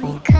We can.